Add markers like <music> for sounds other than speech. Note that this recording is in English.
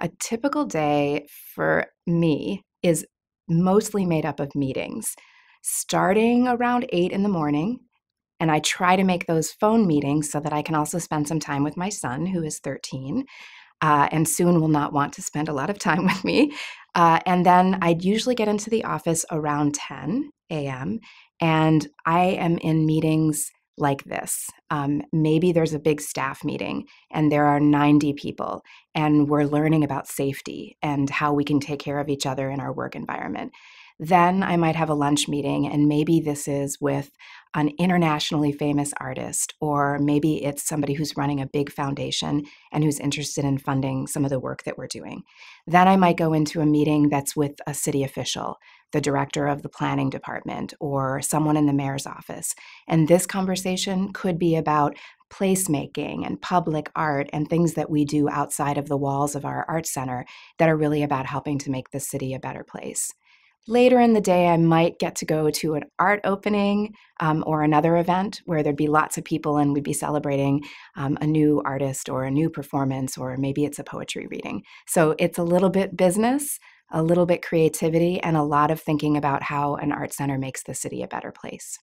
A typical day for me is mostly made up of meetings, starting around eight in the morning. And I try to make those phone meetings so that I can also spend some time with my son, who is 13, uh, and soon will not want to spend a lot of time <laughs> with me. Uh, and then I'd usually get into the office around 10 a.m. And I am in meetings like this. Um, maybe there's a big staff meeting and there are 90 people, and we're learning about safety and how we can take care of each other in our work environment. Then I might have a lunch meeting, and maybe this is with an internationally famous artist, or maybe it's somebody who's running a big foundation and who's interested in funding some of the work that we're doing. Then I might go into a meeting that's with a city official, the director of the planning department, or someone in the mayor's office. And this conversation could be about placemaking and public art and things that we do outside of the walls of our art center that are really about helping to make the city a better place. Later in the day, I might get to go to an art opening um, or another event where there'd be lots of people and we'd be celebrating um, a new artist or a new performance, or maybe it's a poetry reading. So it's a little bit business, a little bit creativity, and a lot of thinking about how an art center makes the city a better place.